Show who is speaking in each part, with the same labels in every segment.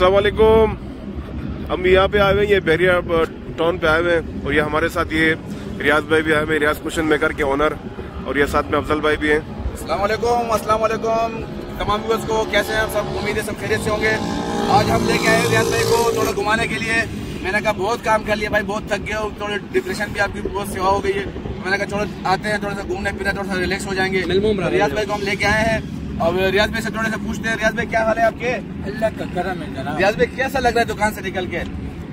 Speaker 1: असलकुम हम यहाँ पे आए हुए हैं ये बहरिया टाउन पे आए हुए हैं और ये हमारे साथ ये रियाज भाई भी आए हुए हैं रियाज कुशन मेकर के ओनर और ये साथ में अफजल भाई भी हैं।
Speaker 2: असलकुम असलकुम तमाम व्यूअर्स को कैसे हैं सब? उम्मीद है सब खैरियत से होंगे। आज हम लेके आए रियाज भाई को थोड़ा घुमाने के लिए। मैंने कहा बहुत काम कर लिया भाई बहुत थक गए थोड़े डिप्रेशन भी आपकी बहुत सेवा हो गई है। मैंने कहा थोड़ा आते हैं थोड़ा सा घूमने फिरने थोड़ा सा रिलैक्स हो जाएँगे। रियाज भाई को हम लेके आए हैं। और रियाज भाई से थोड़े से पूछते हैं रियाज भाई क्या हाल है आपके?
Speaker 3: अल्लाह का करम है जनाब।
Speaker 2: रियाज भाई कैसा लग रहा है दुकान से निकल के?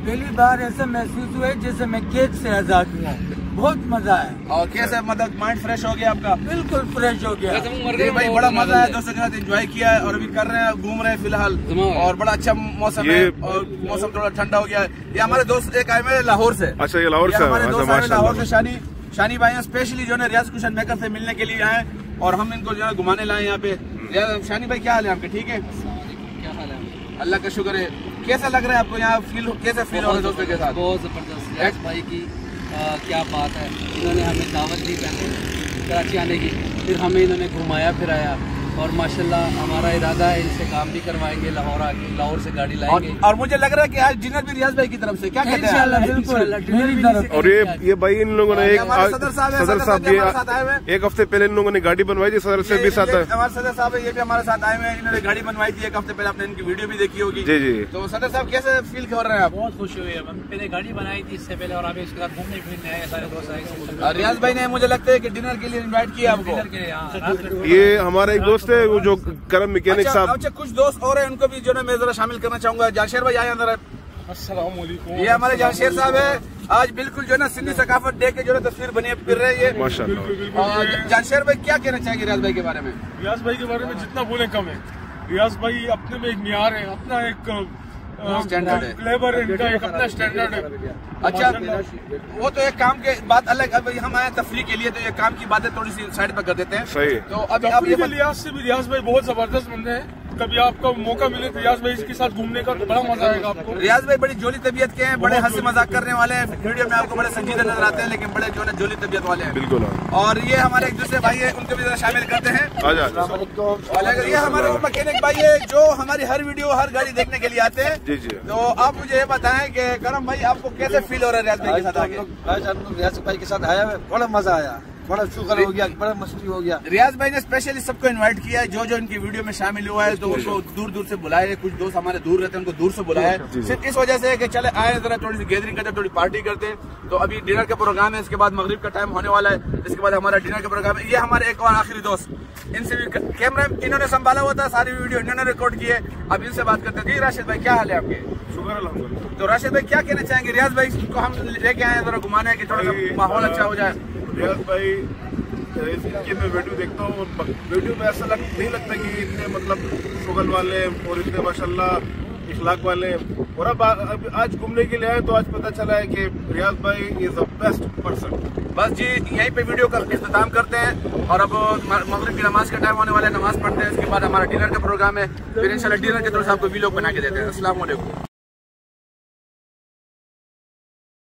Speaker 3: पहली बार ऐसा महसूस हुआ है जैसे मैं केक से आज़ाद हुआ बहुत मज़ा है
Speaker 2: और कैसे मतलब माइंड फ्रेश हो गया आपका?
Speaker 3: बिल्कुल फ्रेश हो गया।
Speaker 2: भाई बड़ा मज़ा है दोस्तों के साथ एंजॉय किया है और अभी कर रहे हैं घूम रहे हैं फ़िलहाल। और बड़ा अच्छा मौसम है और मौसम थोड़ा ठंडा हो गया है। ये हमारे दोस्त एक आए हुए लाहौर से।
Speaker 1: अच्छा ये लाहौर से
Speaker 2: हमारे
Speaker 1: अच्छा
Speaker 2: दोस्त आए लाहौर से शानी शानी भाई स्पेशली जो है रियाज कुशन मेकर से मिलने के लिए आए और हम इनको जो है घुमाने लाए यहाँ पे। शानी भाई क्या हाल है आपके? ठीक है?
Speaker 4: क्या हाल है
Speaker 2: अल्लाह का शुक्र है। कैसा लग रहा है आपको यहाँ फील कैसे फील हो रहा है दोस्तों के साथ?
Speaker 4: बहुत ज़बरदस्त। भाई की आ, क्या बात है। इन्होंने हमें दावत दी पहले कराची आने की। फिर हमें इन्होंने घुमाया फिराया और माशाल्लाह हमारा इरादा है इनसे काम भी करवाएँगे लाहौर आके लाहौर से गाड़ी
Speaker 2: और,
Speaker 4: लाएँगे।
Speaker 2: और और मुझे लग रहा है कि आज डिनर भी रियाज भाई की तरफ़ से क्या कहते हैं?
Speaker 3: इंशाल्लाह बिल्कुल।
Speaker 1: और ये ये भाई इन लोगों ने एक
Speaker 2: सदर साहब हैं,
Speaker 1: सदर
Speaker 2: सदर
Speaker 1: साहब
Speaker 2: साहब भी हमारे साथ आए हुए
Speaker 1: ये एक हफ़्ते पहले इन लोगों ने गाड़ी बनवाई थी सदर से भी साथ है
Speaker 2: हमारे सदर साहब ये भी हमारे साथ आए हुए हैं इन्होंने गाड़ी बनवाई थी एक हफ़्ते पहले आपने इनकी वीडियो भी देखी होगी।
Speaker 1: जी जी।
Speaker 2: तो सदर साहब कैसे फील कर रहे हैं आप?
Speaker 5: बहुत खुशी हुई है मैंने गाड़ी बनाई थी इससे पहले और अभी इसके साथ घूमने फिरने आए सारे दोस्त आए
Speaker 2: रियाज भाई ने मुझे लगता है कि डिनर के लिए इनवाइट किया आपको।
Speaker 5: में
Speaker 1: ये हमारा एक दोस्त है वो जो करम मैकेनिक
Speaker 2: अच्छा
Speaker 1: साहब।
Speaker 2: अच्छा कुछ दोस्त और हैं उनको भी जो है मैं जरा शामिल करना चाहूँगा। जानशेर भाई आए अंदर। ये हमारे जानशेर साहब है। आज बिल्कुल जो है ना सिंधी सकाफत डे के जो है तस्वीर बनी फिर रहे हैं ये।
Speaker 1: माशाल्लाह।
Speaker 2: और जानशेर भाई क्या कहना चाहेंगे रियाज भाई के बारे में?
Speaker 6: रियाज भाई के बारे में जितना बोले कम है। रियाज भाई अपने में एक मीर है अपना एक
Speaker 2: स्टैंडर्ड है।
Speaker 6: लेबर इनका एक अपना स्टैंडर्ड है
Speaker 2: अच्छा वो तो एक काम के बात अलग अब हम आए तफरी के लिए तो ये काम की बातें थोड़ी सी साइड पर कर देते हैं।
Speaker 1: सही।
Speaker 2: तो अभी अब
Speaker 6: आप
Speaker 2: ये
Speaker 6: लिहाज से भी रियाज भाई बहुत ज़बरदस्त बंदे हैं। कभी आपको मौका मिले तो रियाज भाई के साथ घूमने का तो बड़ा मज़ा आएगा आपको।
Speaker 2: रियाज भाई बड़ी जोली तबीयत के हैं बड़े हँसी मज़ाक करने वाले हैं। वीडियो में आपको बड़े संजीदा नज़र आते हैं लेकिन बड़े जो है जोली तबीयत वाले हैं।
Speaker 1: बिल्कुल।
Speaker 2: और ये हमारे एक दूसरे भाई है उनको भी जरा शामिल करते हैं। ये हमारे मैकेनिक भाई है जो हमारी हर वीडियो हर गाड़ी देखने के लिए आते हैं
Speaker 1: जी जी।
Speaker 2: तो आप मुझे ये बताएँ कि करम भाई आपको कैसे फील हो रहा है रियाज भाई के साथ आगे?
Speaker 3: भाई के आया है बड़ा मज़ा आया। बड़ा शुक्र हो गया बड़ा मस्ती हो गया।
Speaker 2: रियाज भाई ने स्पेशली सबको इनवाइट किया है जो जो इनकी वीडियो में शामिल हुआ है तो उसको दूर दूर से बुलाए कुछ दोस्त हमारे दूर रहते हैं उनको दूर से बुलाया है। सिर्फ़ इस वजह से कि चले आए जरा थोड़ी सी गैदरिंग करते थोड़ी पार्टी करते तो अभी डिनर का प्रोग्राम है इसके बाद मगरब का टाइम होने वाला है इसके बाद हमारा डिनर का प्रोग्राम है। ये हमारे एक और आखिरी दोस्त इनसे भी कैमरा इन्होंने संभाला हुआ था सारी वीडियो इन्होंने रिकॉर्ड की है। अब इनसे बात करते हैं। जी राशिद भाई क्या हाल है आपके?
Speaker 6: शुक्र
Speaker 2: तो राशिद भाई क्या कहना चाहेंगे? रियाज भाई को हम लेके आए हैं जरा घुमाने की थोड़ा सा माहौल अच्छा हो जाए।
Speaker 1: रियाज भाई इनकी मैं वीडियो देखता हूँ वीडियो में ऐसा लग, नहीं लगता कि इतने मतलब शुगल वाले और इतने माशाल्लाह इखलाक वाले। और अब, आज घूमने के लिए आए तो आज पता चला है कि रियाज भाई इज़ द बेस्ट पर्सन
Speaker 2: बस जी यहीं पे वीडियो का इख्तिताम करते हैं और अब मगरिब की नमाज़ का टाइम होने वाला है नमाज़ पढ़ते हैं। इसके बाद हमारा डिनर का प्रोग्राम है। फिर इंशाल्लाह डिनर के थोड़ा आपको वीडियो बना के देते हैं। वालेकुम